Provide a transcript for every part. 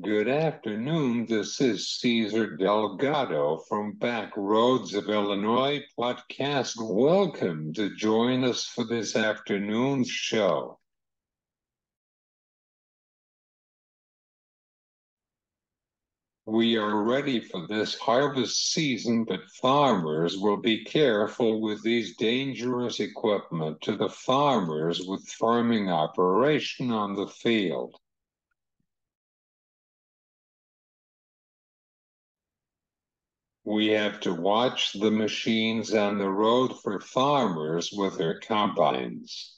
Good afternoon. This is Cesar Delgado from Back Roads of Illinois podcast. Welcome to join us for this afternoon's show. We are ready for this harvest season, but farmers will be careful with these dangerous equipment to the farmers with farming operation on the field. We have to watch the machines on the road for farmers with their combines.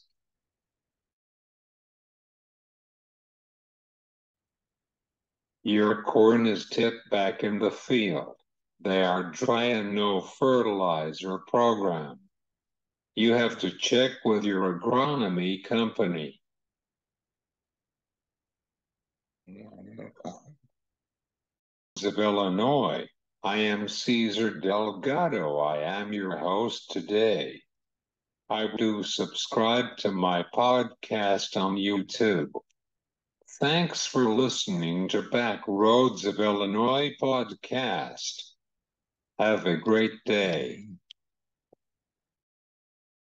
Your corn is tipped back in the field. They are dry and no fertilizer program. You have to check with your agronomy company. Of Illinois, I am Cesar Delgado. I am your host today. I do subscribe to my podcast on YouTube. Thanks for listening to Back Roads of Illinois podcast. Have a great day.